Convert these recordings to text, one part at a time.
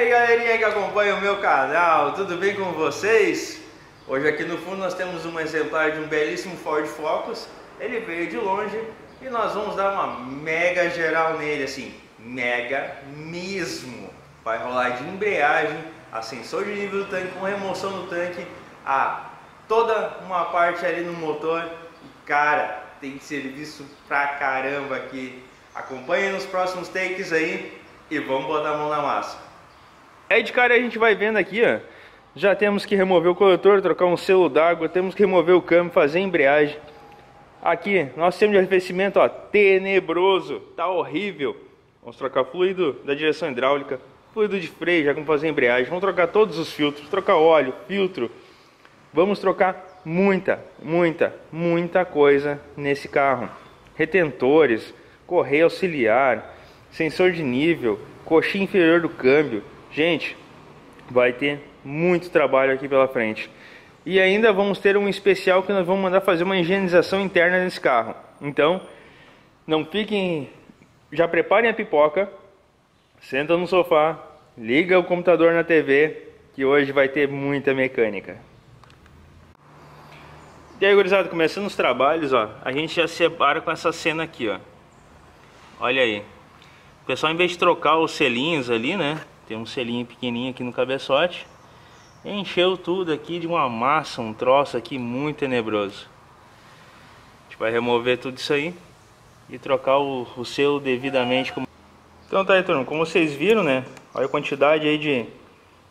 aí galerinha que acompanha o meu canal, tudo bem com vocês? Hoje aqui no fundo nós temos um exemplar de um belíssimo Ford Focus Ele veio de longe e nós vamos dar uma mega geral nele, assim, mega mesmo Vai rolar de embreagem, ascensor de nível do tanque com remoção do tanque A toda uma parte ali no motor e cara, tem serviço pra caramba aqui Acompanhe nos próximos takes aí e vamos botar a mão na massa. Aí de cara a gente vai vendo aqui, ó. Já temos que remover o coletor, trocar um selo d'água, temos que remover o câmbio, fazer a embreagem. Aqui, nosso sistema de arrefecimento, ó, tenebroso, tá horrível. Vamos trocar fluido da direção hidráulica, fluido de freio, já vamos fazer a embreagem. Vamos trocar todos os filtros, trocar óleo, filtro. Vamos trocar muita, muita, muita coisa nesse carro. Retentores, correia auxiliar, sensor de nível, coxinha inferior do câmbio. Gente, vai ter muito trabalho aqui pela frente. E ainda vamos ter um especial que nós vamos mandar fazer uma higienização interna nesse carro. Então, não fiquem, já preparem a pipoca, senta no sofá, liga o computador na TV, que hoje vai ter muita mecânica. E aí, gurizada, começando os trabalhos, ó, a gente já se separa com essa cena aqui, ó. Olha aí. O pessoal, em vez de trocar os selinhos ali, né? Tem um selinho pequenininho aqui no cabeçote. Encheu tudo aqui de uma massa, um troço aqui muito tenebroso. A gente vai remover tudo isso aí e trocar o, o selo devidamente. Então tá aí, turma. Como vocês viram, né? Olha a quantidade aí de,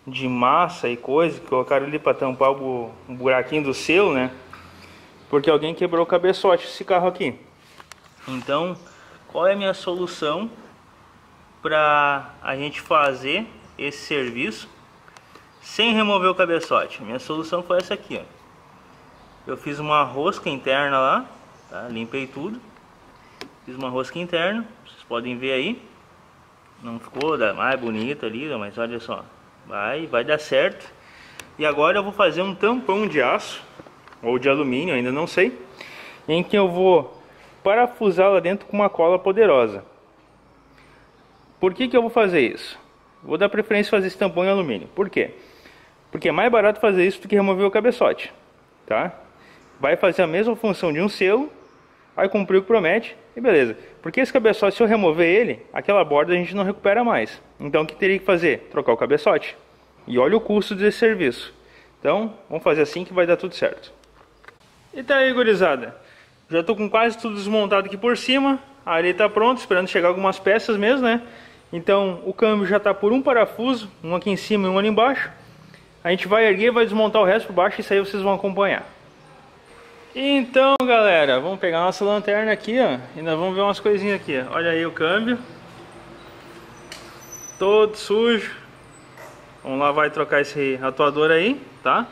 de massa e coisa que colocaram ali para tampar o, o buraquinho do selo, né? Porque alguém quebrou o cabeçote desse carro aqui. Então, qual é a minha solução para a gente fazer esse serviço sem remover o cabeçote? Minha solução foi essa aqui, ó. Eu fiz uma rosca interna lá, tá? limpei tudo, fiz uma rosca interna, vocês podem ver aí, não ficou mais bonita ali, mas olha só, vai, vai dar certo. E agora eu vou fazer um tampão de aço ou de alumínio, ainda não sei, em que eu vou parafusar lá dentro com uma cola poderosa. Por que, que eu vou fazer isso? Vou dar preferência fazer esse tampão em alumínio. Por quê? Porque é mais barato fazer isso do que remover o cabeçote. Tá? Vai fazer a mesma função de um selo, vai cumprir o que promete e beleza. Porque esse cabeçote, se eu remover ele, aquela borda a gente não recupera mais. Então o que teria que fazer? Trocar o cabeçote. E olha o custo desse serviço. Então, vamos fazer assim que vai dar tudo certo. E tá aí, gurizada. Já estou com quase tudo desmontado aqui por cima. A areia está pronta, esperando chegar algumas peças mesmo, né? Então o câmbio já está por um parafuso, um aqui em cima e um ali embaixo. A gente vai erguer, vai desmontar o resto por baixo e isso aí vocês vão acompanhar. Então galera, vamos pegar nossa lanterna aqui, ó. E nós vamos ver umas coisinhas aqui, ó. Olha aí o câmbio. Todo sujo. Vamos lá, vai trocar esse atuador aí, tá?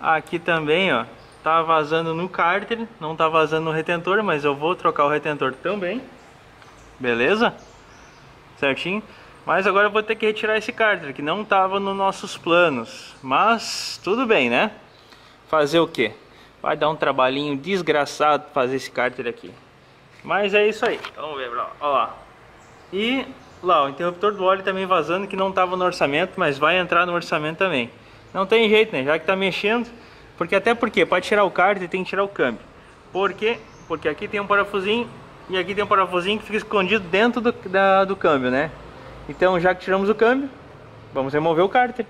Aqui também, ó tá vazando no cárter, não tá vazando no retentor, mas eu vou trocar o retentor também. Beleza? Certinho? Mas agora eu vou ter que retirar esse cárter, que não tava nos nossos planos. Mas tudo bem, né? Fazer o que? Vai dar um trabalhinho desgraçado fazer esse cárter aqui. Mas é isso aí. Vamos ver, ó lá. E lá, o interruptor do óleo também vazando, que não tava no orçamento, mas vai entrar no orçamento também. Não tem jeito, né? Já que tá mexendo, porque até porque, para tirar o cárter tem que tirar o câmbio. Por quê? Porque aqui tem um parafusinho e aqui tem um parafusinho que fica escondido dentro do, da, do câmbio, né? Então já que tiramos o câmbio, vamos remover o cárter.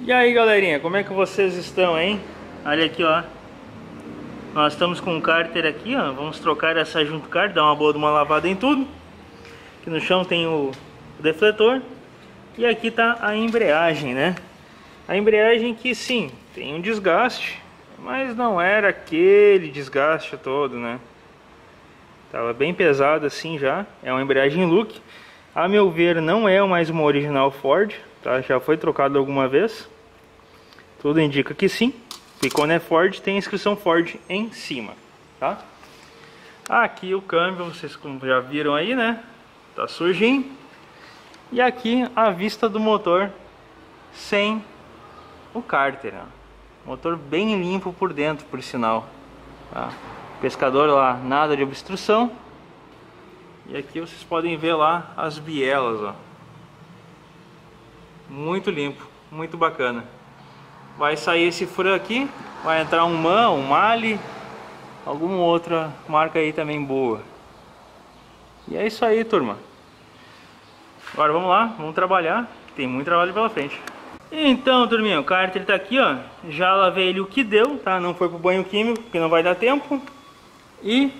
E aí galerinha, como é que vocês estão, hein? Olha aqui, ó. Nós estamos com o cárter aqui, ó. Vamos trocar essa junto cárter, dar uma boa uma lavada em tudo. Aqui no chão tem o defletor. E aqui tá a embreagem, né? A embreagem que sim, tem um desgaste, mas não era aquele desgaste todo, né? Tava bem pesado assim já, é uma embreagem look. A meu ver não é mais uma original Ford, tá? Já foi trocado alguma vez. Tudo indica que sim. E quando é Ford tem inscrição Ford em cima, tá? Aqui o câmbio, vocês já viram aí, né? Tá sujinho. E aqui a vista do motor sem o cárter. Ó. Motor bem limpo por dentro, por sinal. Tá? Pescador lá, nada de obstrução. E aqui vocês podem ver lá as bielas, ó. muito limpo, muito bacana. Vai sair esse furo aqui, vai entrar um MAN, um Mali, alguma outra marca aí também boa. E é isso aí, turma. Agora vamos lá, vamos trabalhar, tem muito trabalho pela frente. Então, turminha, o cárter tá aqui, ó. Já lavei ele o que deu, tá? Não foi pro banho químico, porque não vai dar tempo. E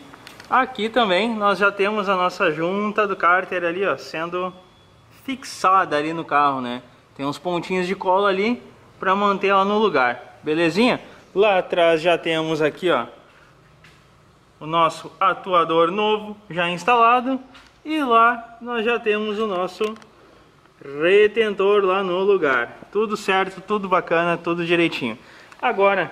aqui também nós já temos a nossa junta do cárter ali, ó, sendo fixada ali no carro, né? Tem uns pontinhos de cola ali para manter ela no lugar, belezinha? Lá atrás já temos aqui, ó, o nosso atuador novo já instalado e lá nós já temos o nosso retentor lá no lugar. Tudo certo, tudo bacana, tudo direitinho. Agora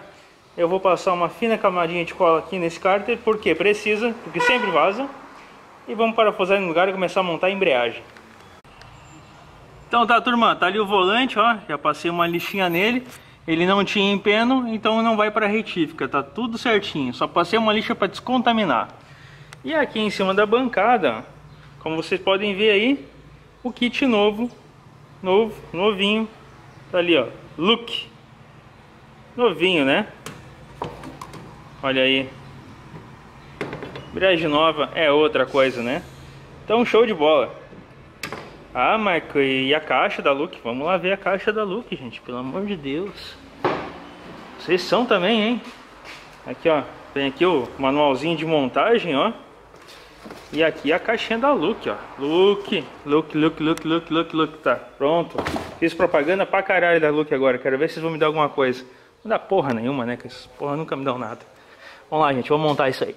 eu vou passar uma fina camadinha de cola aqui nesse cárter, porque precisa, porque sempre vaza. E vamos parafusar no lugar e começar a montar a embreagem. Então tá turma, tá ali o volante, ó, já passei uma lixinha nele. Ele não tinha empeno, então não vai para retífica, tá tudo certinho. Só passei uma lixa para descontaminar. E aqui em cima da bancada, como vocês podem ver aí, o kit novo, novo, novinho, tá ali ó, look, novinho né? Olha aí, embreagem nova é outra coisa né? Então show de bola. Ah, Marco, e a caixa da Look? Vamos lá ver a caixa da Look, gente, pelo amor de Deus. Vocês são também, hein? Aqui, ó, tem aqui o manualzinho de montagem, ó. E aqui a caixinha da Look, ó. Look, Look, Look, Look, Look, Look, Look. Tá, pronto. Fiz propaganda pra caralho da Look agora. Quero ver se vocês vão me dar alguma coisa. Não dá porra nenhuma, né? Que essas porra nunca me dão nada. Vamos lá, gente. Vamos montar isso aí.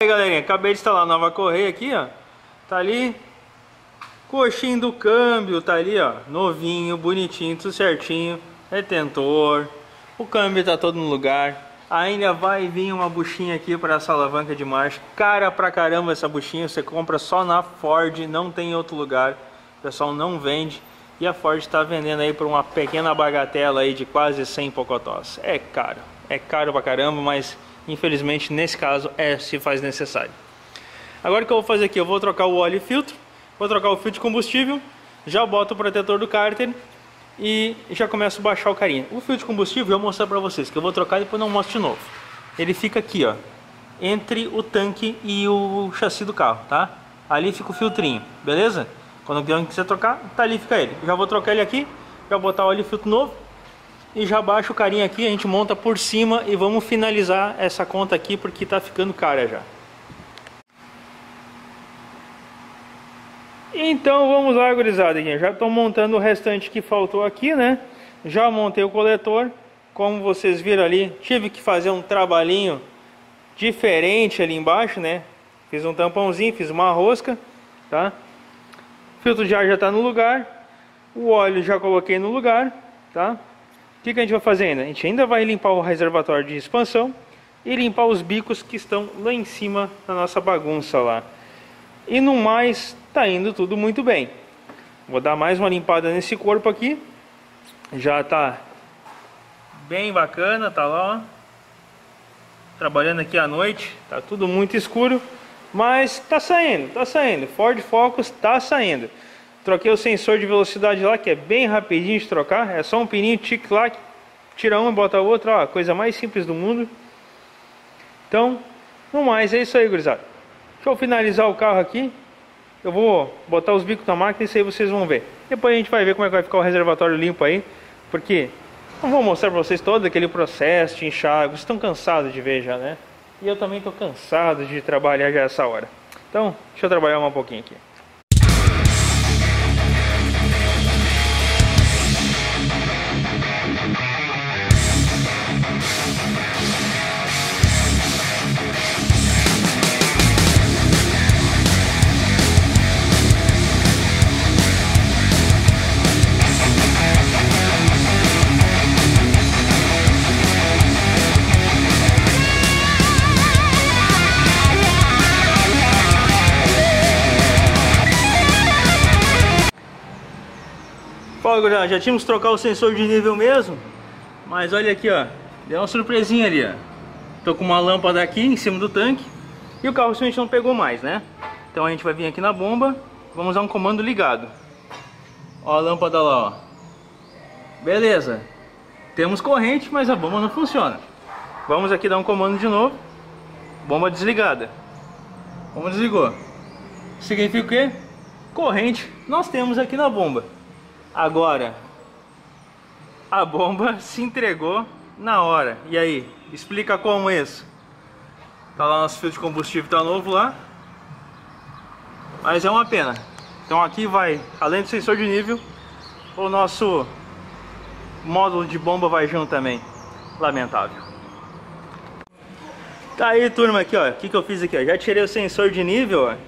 E aí, galerinha. Acabei de instalar a nova correia aqui, ó. Tá ali. Coxinho do câmbio, tá ali, ó, novinho, bonitinho, tudo certinho, retentor, o câmbio tá todo no lugar, ainda vai vir uma buchinha aqui para essa alavanca de marcha, cara pra caramba essa buchinha, você compra só na Ford, não tem em outro lugar, o pessoal não vende, e a Ford está vendendo aí por uma pequena bagatela aí de quase 100 pocotós, é caro, é caro pra caramba, mas infelizmente nesse caso é se faz necessário. Agora o que eu vou fazer aqui, eu vou trocar o óleo e filtro, Vou trocar o fio de combustível, já boto o protetor do cárter e já começo a baixar o carinha. O fio de combustível eu vou mostrar para vocês, que eu vou trocar e depois não mostro de novo. Ele fica aqui, ó, entre o tanque e o chassi do carro, tá? Ali fica o filtrinho, beleza? Quando alguém quiser trocar, tá ali fica ele. Já vou trocar ele aqui, já botar o óleo filtro novo e já baixo o carinha aqui, a gente monta por cima e vamos finalizar essa conta aqui porque tá ficando cara já. Então vamos lá, gurizada. Já estou montando o restante que faltou aqui, né? Já montei o coletor. Como vocês viram ali, tive que fazer um trabalhinho diferente ali embaixo, né? Fiz um tampãozinho, fiz uma rosca, tá? O filtro de ar já está no lugar. O óleo já coloquei no lugar, tá? O que, que a gente vai fazer ainda? A gente ainda vai limpar o reservatório de expansão e limpar os bicos que estão lá em cima da nossa bagunça lá. E no mais, tá indo tudo muito bem. Vou dar mais uma limpada nesse corpo aqui. Já tá bem bacana, tá lá, ó. Trabalhando aqui à noite, tá tudo muito escuro, mas tá saindo, tá saindo. Ford Focus tá saindo. Troquei o sensor de velocidade lá, que é bem rapidinho de trocar, é só um pininho tic-tac, tira uma bota a outra, ó, coisa mais simples do mundo. Então, no mais, é isso aí, gurizada. Deixa eu finalizar o carro aqui, eu vou botar os bicos na máquina e isso aí vocês vão ver. Depois a gente vai ver como é que vai ficar o reservatório limpo aí. Porque não vou mostrar para vocês todo aquele processo de enxágue. Vocês estão cansados de ver já, né? E eu também estou cansado de trabalhar já essa hora. Então, deixa eu trabalhar um pouquinho aqui. Já tínhamos que trocar o sensor de nível mesmo. Mas olha aqui, ó. Deu uma surpresinha ali, ó. Tô com uma lâmpada aqui em cima do tanque. E o carro simplesmente não pegou mais, né? Então a gente vai vir aqui na bomba. Vamos usar um comando ligado. Ó a lâmpada lá, ó. Beleza. Temos corrente, mas a bomba não funciona. Vamos aqui dar um comando de novo. Bomba desligada. Bomba desligou. Significa o quê? Corrente nós temos aqui na bomba. Agora, a bomba se entregou na hora. E aí? Explica como isso. Tá lá nosso fio de combustível, tá novo lá. Mas é uma pena. Então aqui vai, além do sensor de nível, o nosso módulo de bomba vai junto também. Lamentável. Tá aí, turma, aqui, ó. O que, que eu fiz aqui, ó? Já tirei o sensor de nível, ó.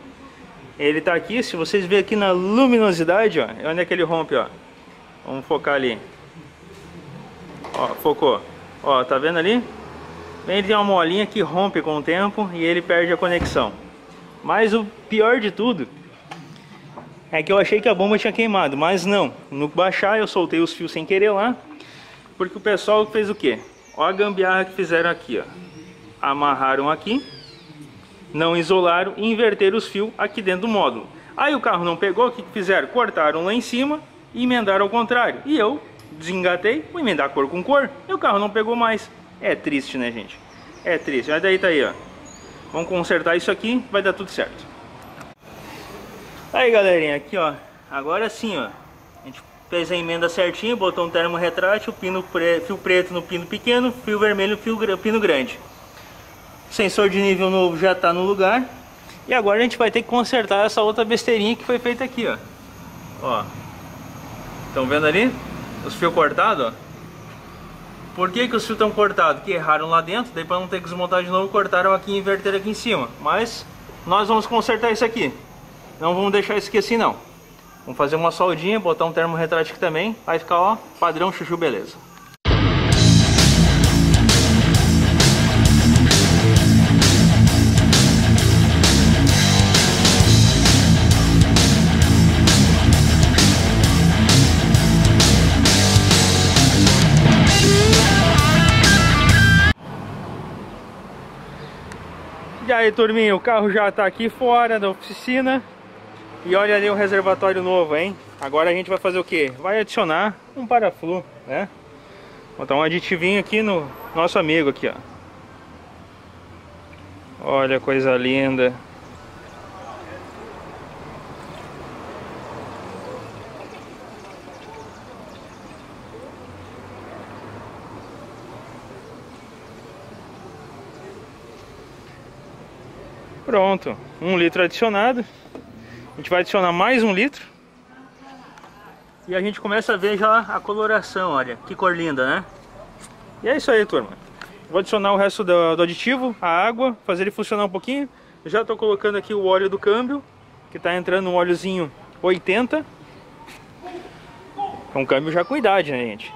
Ele tá aqui, se vocês verem aqui na luminosidade, ó. Onde é que ele rompe, ó. Vamos focar ali. Ó, focou. Ó, tá vendo ali? Ele tem uma molinha que rompe com o tempo e ele perde a conexão. Mas o pior de tudo é que eu achei que a bomba tinha queimado, mas não. No baixar eu soltei os fios sem querer lá, porque o pessoal fez o quê? Olha a gambiarra que fizeram aqui, ó. Amarraram aqui, não isolaram e inverteram os fios aqui dentro do módulo. Aí o carro não pegou, o que fizeram? Cortaram lá em cima e emendaram ao contrário. E eu desengatei, vou emendar cor com cor, e o carro não pegou mais. É triste, né, gente? É triste. Mas daí tá aí, ó. Vamos consertar isso aqui, vai dar tudo certo. Aí, galerinha, aqui, ó. Agora sim, ó. A gente fez a emenda certinho, botou um termo retrátil, pino pre... fio preto no pino pequeno, fio vermelho no fio... pino grande. Sensor de nível novo já está no lugar. E agora a gente vai ter que consertar essa outra besteirinha que foi feita aqui, ó. Ó. Estão vendo ali? Os fios cortados. Por que, que os fios estão cortados? Que erraram lá dentro, daí para não ter que desmontar de novo, cortaram aqui e inverteram aqui em cima. Mas nós vamos consertar isso aqui. Não vamos deixar isso aqui assim não. Vamos fazer uma soldinha, botar um termo retrátil aqui também. Vai ficar, ó, padrão chuchu beleza. Aí turminha, o carro já está aqui fora da oficina. E olha ali o reservatório novo, hein? Agora a gente vai fazer o que? Vai adicionar um paraflu, né? Botar um aditivinho aqui no nosso amigo aqui, ó. Olha coisa linda Pronto, um litro adicionado. A gente vai adicionar mais um litro. E a gente começa a ver já a coloração, olha, que cor linda, né? E é isso aí, turma. Vou adicionar o resto do, do aditivo, a água, fazer ele funcionar um pouquinho. Já estou colocando aqui o óleo do câmbio, que está entrando um óleozinho 80. É um câmbio já com idade, né, gente?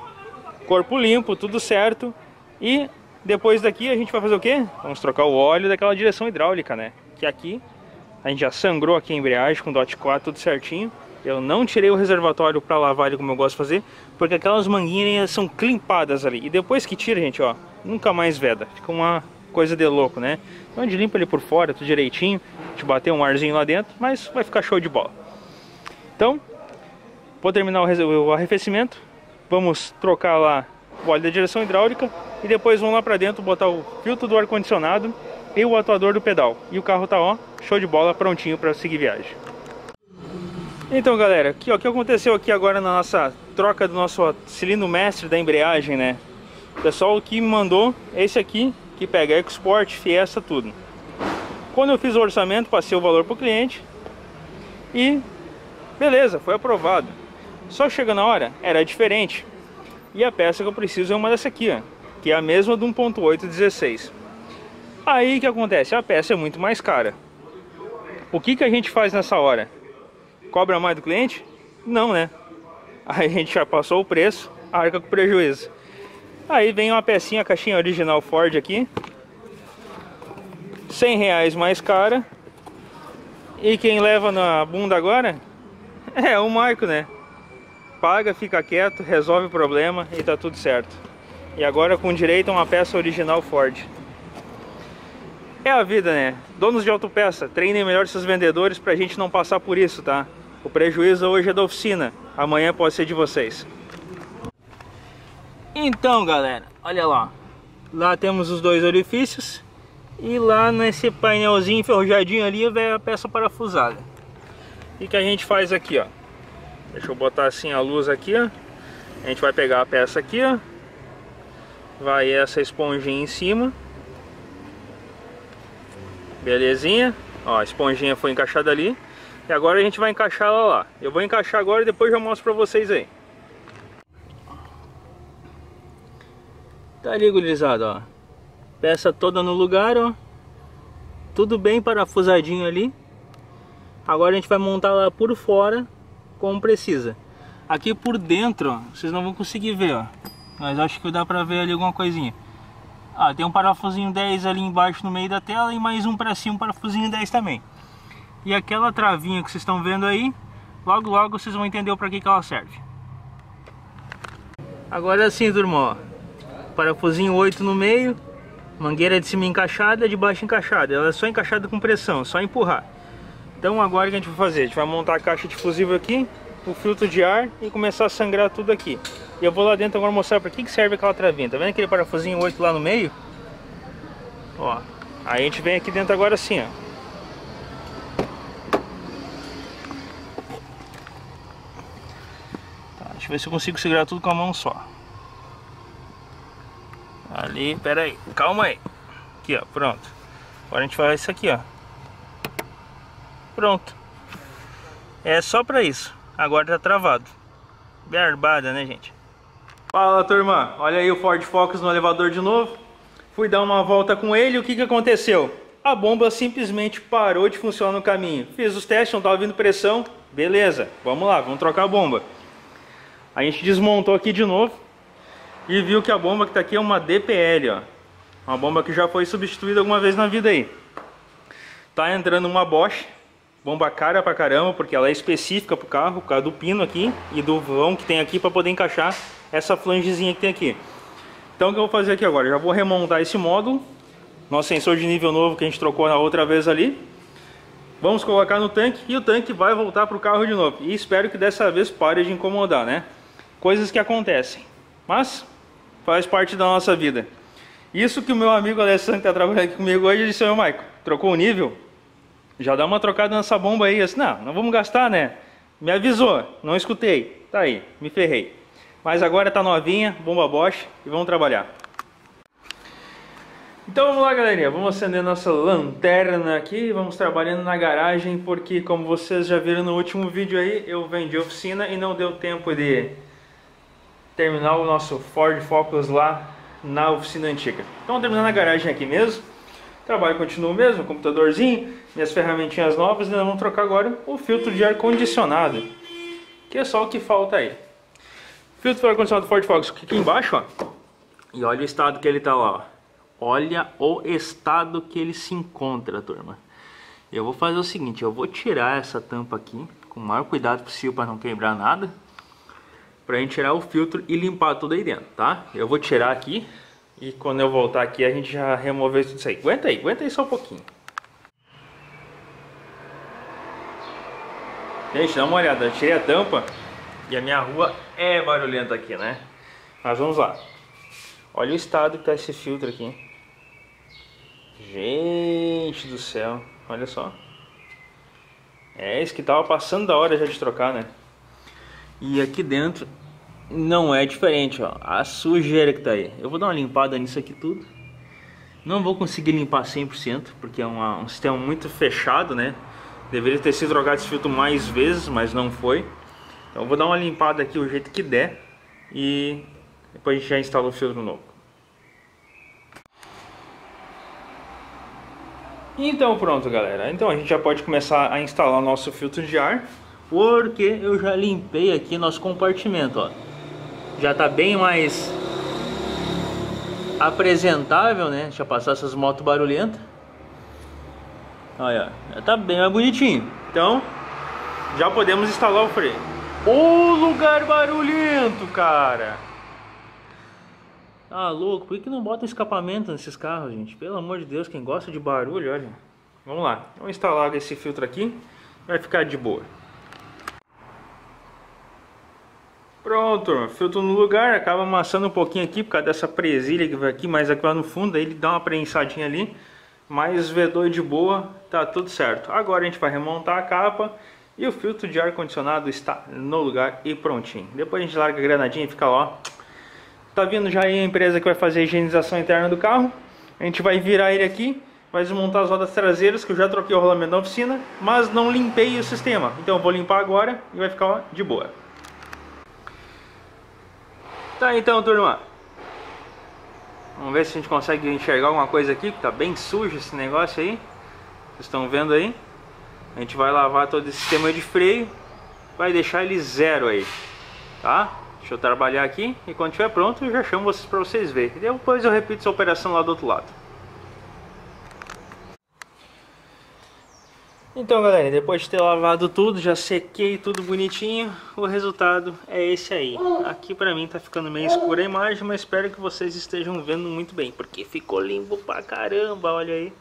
Corpo limpo, tudo certo. E depois daqui a gente vai fazer o quê? Vamos trocar o óleo daquela direção hidráulica, né? Que aqui a gente já sangrou aqui a embreagem com DOT 4 tudo certinho. Eu não tirei o reservatório para lavar ele como eu gosto de fazer, porque aquelas manguinhas são climpadas ali. E depois que tira, gente, ó, nunca mais veda. Fica uma coisa de louco, né? Então a gente limpa ele por fora, tudo direitinho. Gente bater um arzinho lá dentro, mas vai ficar show de bola. Então, vou terminar o arrefecimento. Vamos trocar lá o óleo da direção hidráulica e depois vamos lá para dentro botar o filtro do ar-condicionado e o atuador do pedal. E o carro tá, ó, show de bola, prontinho para seguir viagem. Então, galera, aqui, ó, o que aconteceu aqui agora na nossa troca do nosso cilindro mestre da embreagem, né? O pessoal que me mandou esse aqui, que pega Export, Fiesta, tudo. Quando eu fiz o orçamento, passei o valor para o cliente e beleza, foi aprovado. Só chega na hora, era diferente. E a peça que eu preciso é uma dessa aqui, ó, que é a mesma do 1.816. Aí que acontece? A peça é muito mais cara. O que, que a gente faz nessa hora? Cobra mais do cliente? Não, né? Aí a gente já passou o preço, arca com prejuízo. Aí vem uma pecinha, a caixinha original Ford aqui. 100 reais mais cara. E quem leva na bunda agora é o Marco, né? Paga, fica quieto, resolve o problema e tá tudo certo. E agora com direito a uma peça original Ford. É a vida, né? Donos de autopeça, treinem melhor seus vendedores pra gente não passar por isso, tá? O prejuízo hoje é da oficina, amanhã pode ser de vocês. Então, galera, olha lá. Lá temos os dois orifícios. E lá nesse painelzinho enferrujadinho ali vem a peça parafusada. O que a gente faz aqui, ó? Deixa eu botar assim a luz aqui, ó. A gente vai pegar a peça aqui, ó. Vai essa esponjinha em cima. Belezinha. Ó, a esponjinha foi encaixada ali. E agora a gente vai encaixar ela lá. Eu vou encaixar agora e depois já mostro pra vocês aí. Tá ali, gurizada, ó. Peça toda no lugar, ó. Tudo bem parafusadinho ali. Agora a gente vai montar ela por fora, como precisa. Aqui por dentro, ó, vocês não vão conseguir ver, ó. Mas acho que dá pra ver ali alguma coisinha. Ah, tem um parafusinho 10 ali embaixo no meio da tela e mais um para cima, um parafusinho 10 também. E aquela travinha que vocês estão vendo aí, logo logo vocês vão entender para que, que ela serve. Agora sim, turma, ó parafusinho 8 no meio, mangueira de cima encaixada, de baixo encaixada. Ela é só encaixada com pressão, só empurrar. Então agora o que a gente vai fazer? A gente vai montar a caixa de fusível aqui, o filtro de ar e começar a sangrar tudo aqui. E eu vou lá dentro agora mostrar para que, que serve aquela travinha. Tá vendo aquele parafusinho 8 lá no meio? Ó, aí a gente vem aqui dentro agora assim, ó. Tá, deixa eu ver se eu consigo segurar tudo com a mão só. Ali, pera aí, calma aí. Aqui, ó, pronto. Agora a gente faz isso aqui, ó. Pronto. É só pra isso. Agora tá travado. Barbada, né, gente? Fala, turma. Olha aí o Ford Focus no elevador de novo. Fui dar uma volta com ele o que, que aconteceu? A bomba simplesmente parou de funcionar no caminho. Fiz os testes, não estava vindo pressão. Beleza, vamos lá, vamos trocar a bomba. A gente desmontou aqui de novo e viu que a bomba que está aqui é uma DPL, ó. Uma bomba que já foi substituída alguma vez na vida aí. Tá entrando uma Bosch, bomba cara pra caramba, porque ela é específica pro carro, por causa do pino aqui e do vão que tem aqui para poder encaixar essa flangezinha que tem aqui. Então o que eu vou fazer aqui agora? Já vou remontar esse módulo, nosso sensor de nível novo que a gente trocou na outra vez ali. Vamos colocar no tanque e o tanque vai voltar pro carro de novo. E espero que dessa vez pare de incomodar, né? Coisas que acontecem. Mas faz parte da nossa vida. Isso que o meu amigo Alessandro que está trabalhando aqui comigo hoje, disse, meu Maico, trocou o nível? Já dá uma trocada nessa bomba aí. Disse, não, não vamos gastar, né? Me avisou, não escutei. Tá aí, me ferrei. Mas agora tá novinha, bomba Bosch e vamos trabalhar. Então vamos lá galerinha, vamos acender nossa lanterna aqui, vamos trabalhando na garagem porque como vocês já viram no último vídeo aí, eu vendi oficina e não deu tempo de terminar o nosso Ford Focus lá na oficina antiga. Então terminando a garagem aqui mesmo, trabalho continua o mesmo, computadorzinho, minhas ferramentinhas novas, nós vamos trocar agora o filtro de ar condicionado, que é só o que falta aí. Filtro de ar condicionado Ford Focus aqui embaixo, ó, e olha o estado que ele tá lá, ó. Olha o estado que ele se encontra, turma. Eu vou fazer o seguinte, eu vou tirar essa tampa aqui com o maior cuidado possível para não quebrar nada pra gente tirar o filtro e limpar tudo aí dentro, tá? Eu vou tirar aqui e quando eu voltar aqui a gente já remover tudo isso aí. Aguenta aí, aguenta aí só um pouquinho. Gente, dá uma olhada, eu tirei a tampa e a minha rua é barulhenta aqui, né? Mas vamos lá. Olha o estado que tá esse filtro aqui. Gente do céu, olha só. É isso que tava passando da hora já de trocar, né? E aqui dentro não é diferente, ó. A sujeira que tá aí. Eu vou dar uma limpada nisso aqui tudo. Não vou conseguir limpar 100%, porque é uma, um sistema muito fechado, né? Deveria ter sido trocado esse filtro mais vezes, mas não foi. Então vou dar uma limpada aqui o jeito que der. E depois a gente já instala o filtro novo. Então pronto galera, então a gente já pode começar a instalar o nosso filtro de ar porque eu já limpei aqui nosso compartimento, ó. Já tá bem mais apresentável, né? Deixa eu passar essas motos barulhentas. Olha, já tá bem mais bonitinho. Então, já podemos instalar o freio. Ô lugar barulhento, cara! Ah, louco, por que não bota escapamento nesses carros, gente? Pelo amor de Deus, quem gosta de barulho, olha. Vamos lá, vamos instalar esse filtro aqui, vai ficar de boa. Pronto, filtro no lugar, acaba amassando um pouquinho aqui por causa dessa presilha que vai aqui, mas aqui lá no fundo, aí ele dá uma prensadinha ali, mas vedou de boa, tá tudo certo. Agora a gente vai remontar a capa e o filtro de ar condicionado está no lugar e prontinho. Depois a gente larga a granadinha e fica lá. Tá vindo já aí a empresa que vai fazer a higienização interna do carro. A gente vai virar ele aqui, vai desmontar as rodas traseiras, que eu já troquei o rolamento da oficina, mas não limpei o sistema. Então eu vou limpar agora e vai ficar de boa. Tá então, turma. Vamos ver se a gente consegue enxergar alguma coisa aqui, que tá bem sujo esse negócio aí. Vocês estão vendo aí? A gente vai lavar todo esse sistema de freio, vai deixar ele zero aí, tá? Deixa eu trabalhar aqui e quando estiver pronto eu já chamo vocês para vocês verem. Depois eu repito essa operação lá do outro lado. Então galera, depois de ter lavado tudo, já sequei tudo bonitinho, o resultado é esse aí. Aqui pra mim tá ficando meio escura a imagem, mas espero que vocês estejam vendo muito bem, porque ficou limpo pra caramba, olha aí.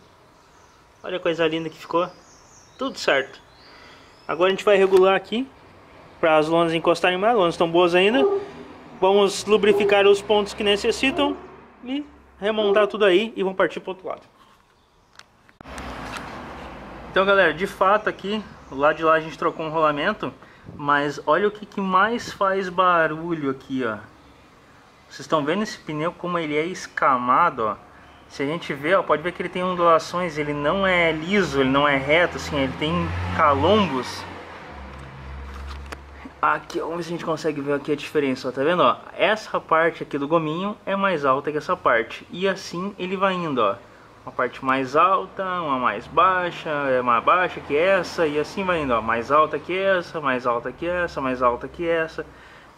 Olha a coisa linda que ficou, tudo certo. Agora a gente vai regular aqui, para as lonas encostarem mais, as lonas estão boas ainda. Vamos lubrificar os pontos que necessitam e remontar tudo aí e vamos partir para outro lado. Então galera, de fato aqui, lá de lá a gente trocou um rolamento, mas olha o que, que mais faz barulho aqui, ó. Vocês estão vendo esse pneu como ele é escamado, ó. Se a gente ver, ó, pode ver que ele tem ondulações, ele não é liso, ele não é reto, assim, ele tem calombos. Aqui, vamos ver se a gente consegue ver aqui a diferença, ó, tá vendo, ó? Essa parte aqui do gominho é mais alta que essa parte, e assim ele vai indo, ó uma parte mais alta, uma mais baixa, é mais baixa que essa e assim vai indo, ó, mais alta que essa, mais alta que essa, mais alta que essa.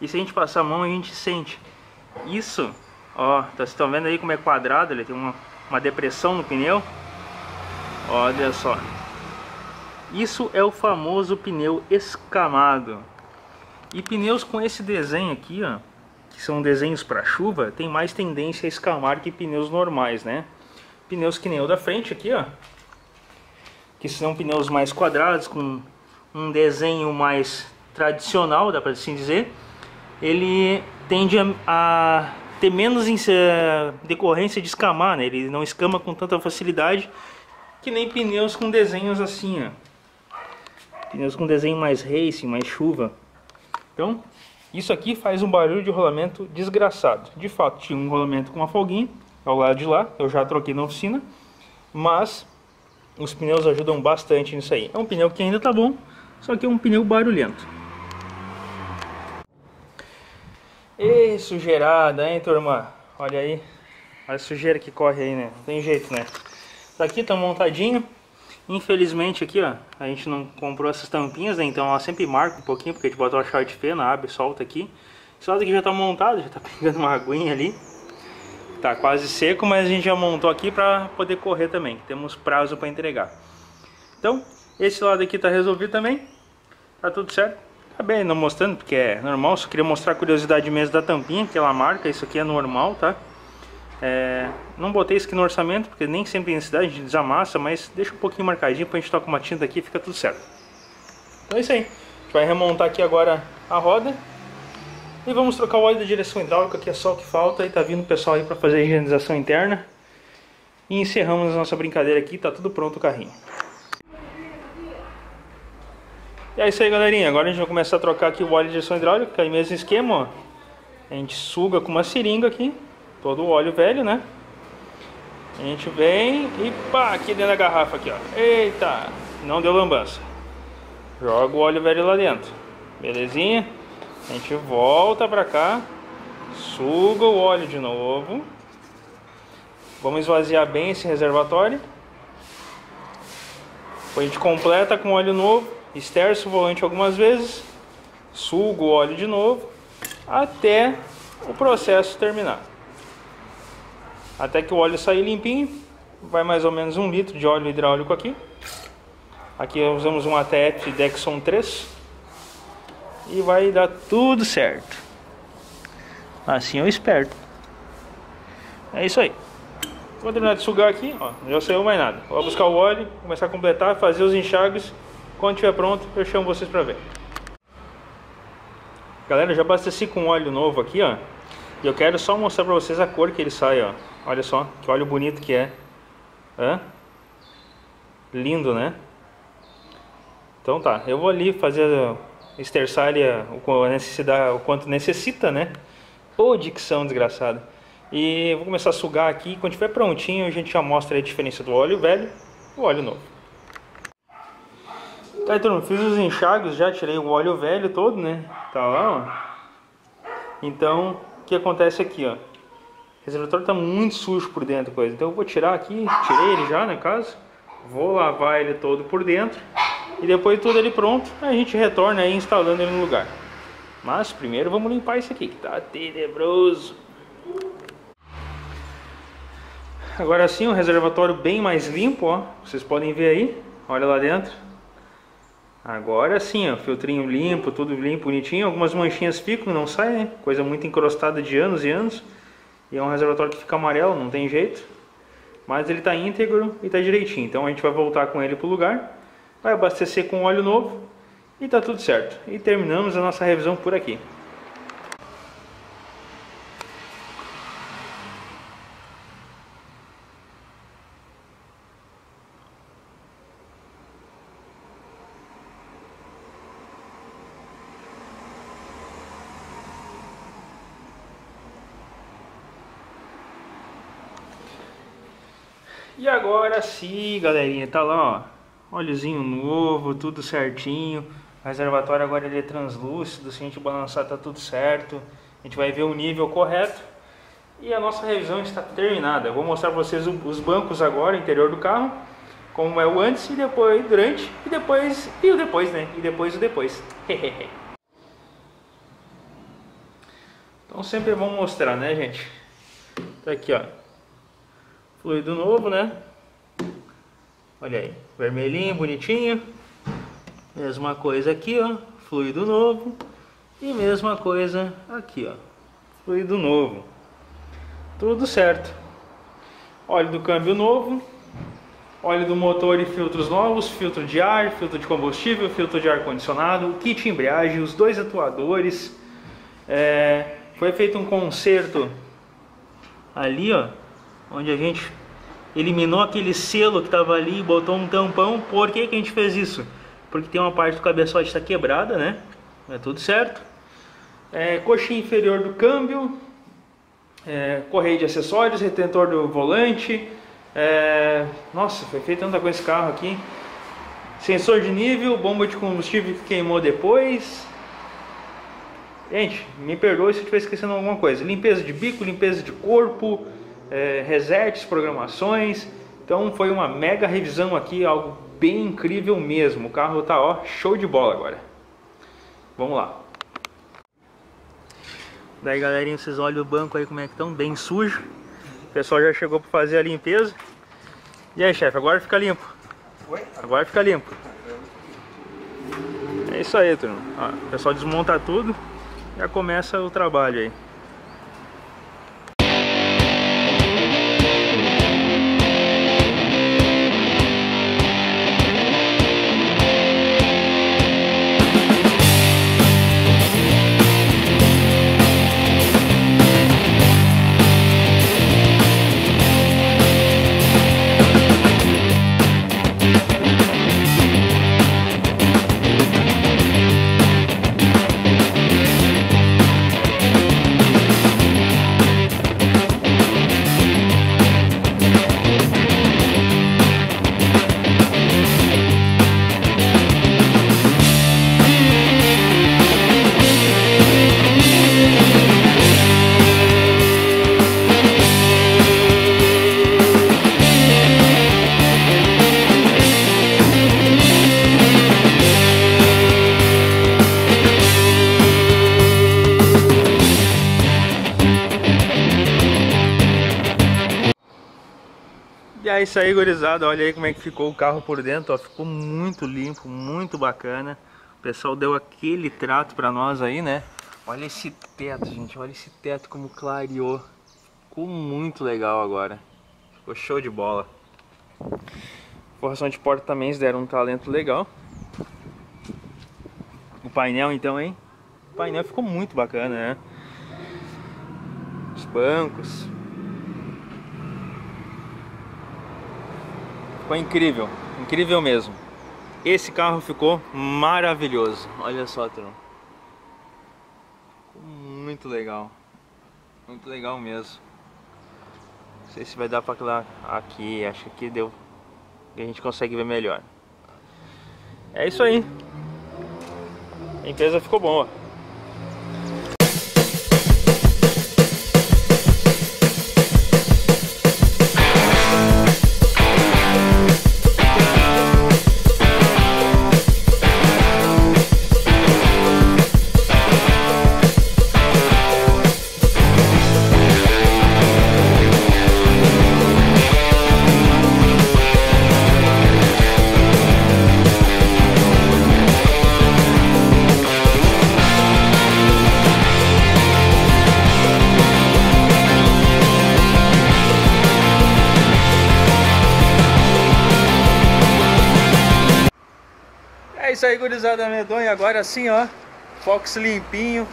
E se a gente passar a mão a gente sente. Isso, ó, tá, vocês estão vendo aí como é quadrado, ele tem uma, uma depressão no pneu. Olha só. Isso é o famoso pneu escamado. E pneus com esse desenho aqui, ó, que são desenhos para chuva, tem mais tendência a escamar que pneus normais, né? Pneus que nem o da frente aqui, ó. Que são pneus mais quadrados, com um desenho mais tradicional, dá para assim dizer. Ele tende a, a ter menos decorrência de escamar, né? Ele não escama com tanta facilidade que nem pneus com desenhos assim, ó. Pneus com desenho mais racing, mais chuva. Então, isso aqui faz um barulho de rolamento desgraçado. De fato, tinha um rolamento com uma folguinha ao lado de lá, eu já troquei na oficina, mas os pneus ajudam bastante nisso aí. É um pneu que ainda tá bom, só que é um pneu barulhento. E sujeirada, hein, turma? Olha aí, olha a sujeira que corre aí, né? Não tem jeito, né? Isso aqui tá montadinho. Infelizmente aqui, ó, a gente não comprou essas tampinhas, né? Então ela sempre marca um pouquinho, porque a gente botou a chave de fenda, abre, solta aqui. Lado aqui já tá montado, já tá pegando uma aguinha ali. Tá quase seco, mas a gente já montou aqui para poder correr também. Temos prazo para entregar. Então, esse lado aqui tá resolvido também. Tá tudo certo. Acabei não mostrando porque é normal, só queria mostrar a curiosidade mesmo da tampinha, que ela marca, isso aqui é normal, tá? É, não botei isso aqui no orçamento, porque nem sempre tem necessidade, a gente desamassa, mas deixa um pouquinho marcadinho pra gente tocar uma tinta aqui e fica tudo certo. Então é isso aí. A gente vai remontar aqui agora a roda. E vamos trocar o óleo da direção hidráulica, que é só o que falta. E tá vindo o pessoal aí para fazer a higienização interna. E encerramos a nossa brincadeira aqui, tá tudo pronto o carrinho. E é isso aí, galerinha. Agora a gente vai começar a trocar aqui o óleo de direção hidráulica, que é mesmo esquema, ó. A gente suga com uma seringa aqui, todo o óleo velho, né? A gente vem e pá, aqui dentro da garrafa aqui, ó. Eita, não deu lambança. Joga o óleo velho lá dentro. Belezinha? A gente volta para cá, suga o óleo de novo. Vamos esvaziar bem esse reservatório. Depois a gente completa com óleo novo, esterça o volante algumas vezes, suga o óleo de novo, até o processo terminar. Até que o óleo sair limpinho, vai mais ou menos um litro de óleo hidráulico aqui. Aqui usamos uma TET Dexon 3 e vai dar tudo certo. Assim eu espero. É isso aí. Vou terminar de sugar aqui, ó, já saiu mais nada. Vou buscar o óleo, começar a completar, fazer os enxágues. Quando estiver pronto, eu chamo vocês para ver. Galera, já abasteci com óleo novo aqui, ó. E eu quero só mostrar pra vocês a cor que ele sai, ó. Olha só, que óleo bonito que é. Hã? Lindo, né? Então tá, eu vou ali fazer, esterçar ali o, necessidade, o quanto necessita, né? Ô, dicção desgraçada. E vou começar a sugar aqui. Quando estiver prontinho, a gente já mostra a diferença do óleo velho e o óleo novo. Tá, então, fiz os enxágues, já tirei o óleo velho todo, né? Tá lá, ó. Então, o que acontece aqui, ó. O reservatório tá muito sujo por dentro, coisa. Então eu vou tirar aqui, tirei ele já, no caso. Vou lavar ele todo por dentro. E depois tudo ele pronto, a gente retorna aí instalando ele no lugar. Mas primeiro vamos limpar isso aqui, que tá tenebroso. Agora sim, um reservatório bem mais limpo, ó. Vocês podem ver aí. Olha lá dentro. Agora sim, ó, filtrinho limpo, tudo limpo, bonitinho. Algumas manchinhas ficam, não saem, né? Coisa muito encrostada de anos e anos. E é um reservatório que fica amarelo, não tem jeito. Mas ele está íntegro e está direitinho. Então a gente vai voltar com ele para o lugar. Vai abastecer com óleo novo e está tudo certo. E terminamos a nossa revisão por aqui. E agora sim, galerinha, tá lá, ó, óleozinho novo, tudo certinho. O reservatório agora ele é translúcido, se a gente balançar tá tudo certo. A gente vai ver o nível correto. E a nossa revisão está terminada. Eu vou mostrar para vocês os bancos agora, interior do carro, como é o antes e depois, durante, e depois, e o depois, né? E depois o depois. então sempre vamos mostrar, né, gente? Tá aqui, ó. Fluido novo, né? Olha aí, vermelhinho, bonitinho. Mesma coisa aqui, ó, fluido novo. E mesma coisa aqui, ó, fluido novo. Tudo certo. Óleo do câmbio novo. Óleo do motor e filtros novos, filtro de ar, filtro de combustível, filtro de ar condicionado, kit embreagem, os dois atuadores. É, foi feito um conserto ali, ó, onde a gente eliminou aquele selo que estava ali, botou um tampão. Por que, que a gente fez isso? Porque tem uma parte do cabeçote está quebrada, né? É tudo certo. É, coxinha inferior do câmbio, é, correia de acessórios, retentor do volante. É, nossa, foi feito tanta coisa esse carro aqui. Sensor de nível, bomba de combustível que queimou depois. Gente, me perdoe se eu estiver esquecendo alguma coisa. Limpeza de bico, limpeza de corpo, é, programações. Então foi uma mega revisão aqui, algo bem incrível mesmo. O carro tá ó, show de bola agora. Vamos lá. Daí galerinha, vocês olham o banco aí como é que estão, bem sujo. O pessoal já chegou para fazer a limpeza. E aí chefe, agora fica limpo. Agora fica limpo. É isso aí, turma. Ó, o pessoal desmonta tudo, já começa o trabalho aí. Isso aí, gurizada. Olha aí como é que ficou o carro por dentro. Ó. Ficou muito limpo, muito bacana. O pessoal deu aquele trato pra nós aí, né? Olha esse teto, gente. Olha esse teto como clareou. Ficou muito legal agora. Ficou show de bola. Forração de porta também deram um talento legal. O painel então, hein? O painel ficou muito bacana, né? Os bancos. Ficou incrível, incrível mesmo. Esse carro ficou maravilhoso. Olha só. Ficou muito legal. Muito legal mesmo. Não sei se vai dar pra lá aqui, acho que aqui deu. A gente consegue ver melhor. É isso aí. A empresa ficou boa. Isso aí, gurizada medonha. Agora sim, ó. Fox limpinho,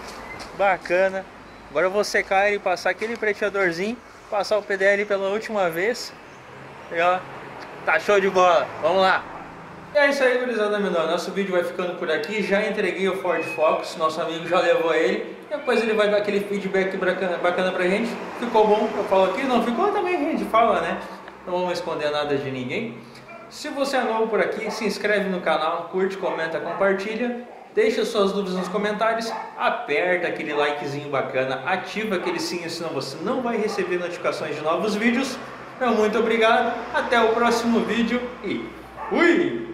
bacana. Agora eu vou secar ele, passar aquele preteadorzinho, passar o PDL pela última vez. E ó, tá show de bola. Vamos lá. E é isso aí, gurizada medonha. Nosso vídeo vai ficando por aqui. Já entreguei o Ford Focus, nosso amigo já levou ele. Depois ele vai dar aquele feedback bacana, bacana pra gente. Ficou bom? Eu falo aqui. Não ficou também, a gente fala, né? Não vamos esconder nada de ninguém. Se você é novo por aqui, se inscreve no canal, curte, comenta, compartilha. Deixa suas dúvidas nos comentários, aperta aquele likezinho bacana, ativa aquele sininho, senão você não vai receber notificações de novos vídeos. Então, muito obrigado, até o próximo vídeo e fui!